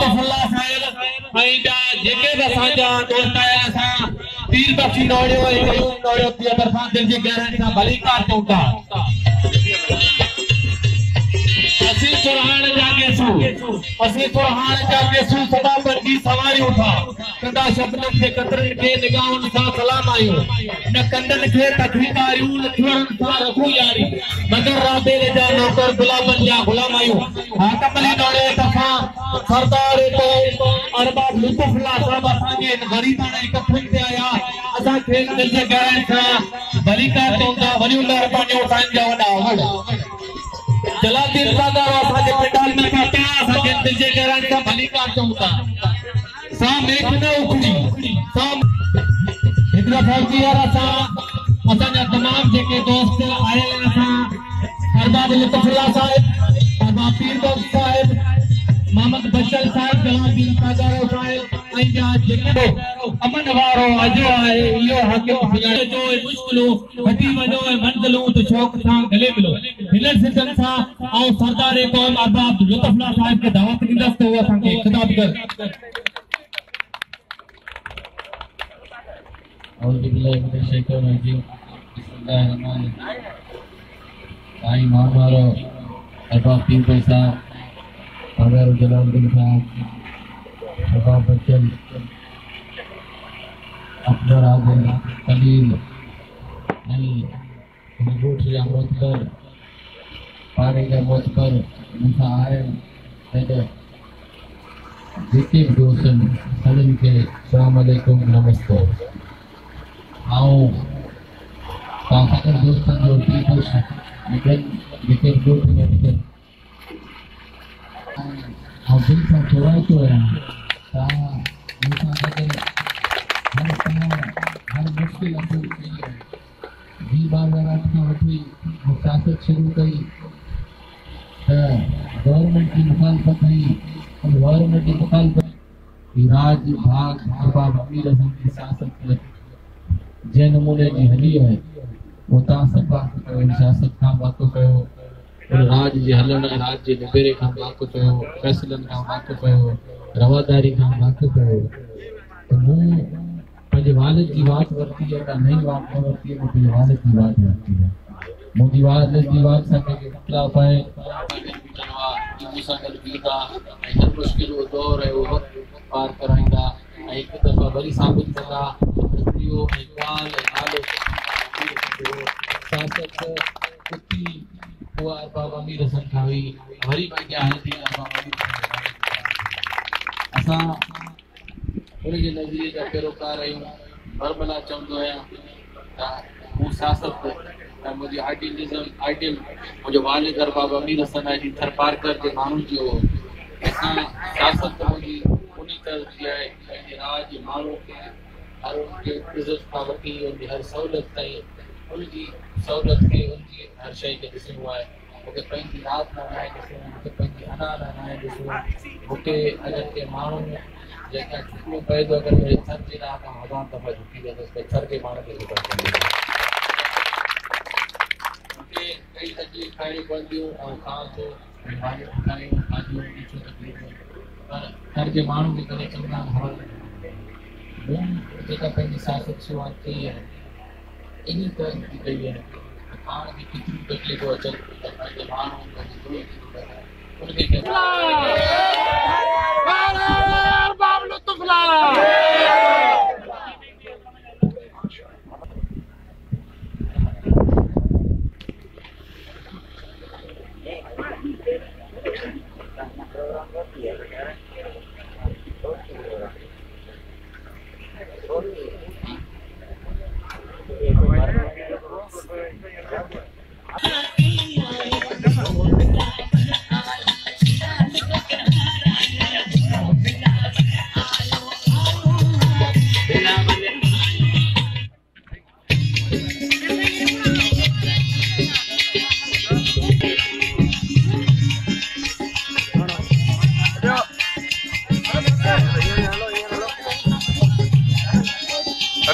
लुत्फुल्ला साहिब ऐं ॿिया जेके बि असांजा दोस्त आहिनि असां पीर बख्शी नौड़ियो ऐं नोड़ियो तरफ़ां दिलि जी गहराई सां भलीकार चऊं था केसू असीं सुरहाण जा केसू सदा पंजी सवारियूं था कंदा शब्दनि खे कतरनि खे निगाहुनि सां सलाम आहियूं न कंदनि खे तकलीफ़ारियूं थोरनि सां रखूँ यारी मगर राबेल जा नौकर गुलाबनि जा गुलाम आहियूं हाकम अली नोड़े तफ़ां सरदार तो अरबाब लुत्फुल्ला साहब असांजे इन ग़रीबान इकठनि ते आया असांखे दिलि जे गहराई सां भलीकार कयूं था वॾियूं महिरबानियूं साईं जा वॾा वॾा जलादीन बाज़ार असांजे पंडाल में पहुता असांखे दिलि जे गहराई सां भलीकार कयूं था सा मेघ न उखड़ी। सा हिक दफ़ो जी यार असां असांजा तमाम जेके दोस्त आयल आहिनि असां अरबाब लुत्फुल्ला साहिब अरबाब पीर दोस्त साहिब, मोहम्मद बचल साहिब जलादीन बाज़ार साहिब ऐं ॿिया जेके अमन वारो अजो आहे, इहो हक़ जो मुश्किलूं वठी वञो ऐं मंज़िलूं त शौक़ सां गले मिलो। हिननि सिलसिलनि सां ऐं सरदार क़ौम अरबाब लुतफला साहिब खे दावत ॾींदसि, त उहो असांखे ख़िताब कर साईं माँ वारो अरबाब पीर पैसा सरदार जलालुद्दीन साहिब, अरबाब बच्चन। अकबर आज़म कलील ऐं महबूब जा मोतबर पाड़े जा मोतबर मूंसां आहिनि हेॾे जेके बि दोस्त आहिनि सभिनि खे सलाम अलैकुम नमस्ते ऐं तव्हां सां गॾु दोस्तनि जो टी कुझु ॿियनि जेके बि दोस्त आहिनि ऐं दिलि चुराईंदो जी मुखालफ़त कई उन गवर्नमेंट जी मुखालफ़त राज, भाग अरबाब अमीर असां जी सियासत कई जंहिं नमूने जी हली तव्हां सभु वाक़ कयो इन सियासत खां वाक़ कयो उन राज जे हलण राज जे निबेरे खां वाक़ कयो फ़ैसिलनि खां वाक़ कयो रवादारी खां वाक़ कयो त मूं पंहिंजे वालिद जी वाट वरिती आहे का नई वाट न वरिती आहे मूं पंहिंजे वालिद जी वाट वरिती आहे मुंहिंजी वालिद इख़्तिलाफ़ आहे मूंसां गॾु बीहंदा ऐं हर मुश्किल उहो दौर आहे उहो वक़्तु पार ऐं हिकु दफ़ा वरी साबित कंदा इहो ॻाल्हि नालो सियासत उनजे नज़रिए जा पैरोकार आहियूं बरबला चवंदो आहियाँ त हू आइडियलिज़म आइडियल मुंहिंजो वालिद अमीर हसन आहे थर पारकर जे माण्हुनि जो असां सियासत मुंहिंजी उन तरह जी पंहिंजे राज जे माण्हू हर उनखे इज़त हर सहूलियत ताईं उनजी सहूलियत खे हर शइ खे ॾिसणो आहे मूंखे पंहिंजी राति न नाहे ॾिसणो मूंखे पंहिंजी अना न नाहे ॾिसणो मूंखे अगरि के माण्हू जंहिंखां छुटियो पए थो अगरि मुंहिंजे थर जे राह खां हज़ार दफ़ा झुकी वेंदुसि त थर जे माण्हू खे ख़बर मूंखे कई तकलीफ़ खाइणी पवंदियूं ऐं खां थो बीमारियूं खाइयूं खादियूं ॾिठियूं तकलीफ़ूं पर थर जे माण्हू खे कॾहिं चवंदा आहिनि मूं जेका पंहिंजी सियासत शुरूआति कई आहे इन तरह जी कई आहे पाण खे केतिरियूं तकलीफ़ूं अचनि त पंहिंजे माण्हू पंहिंजे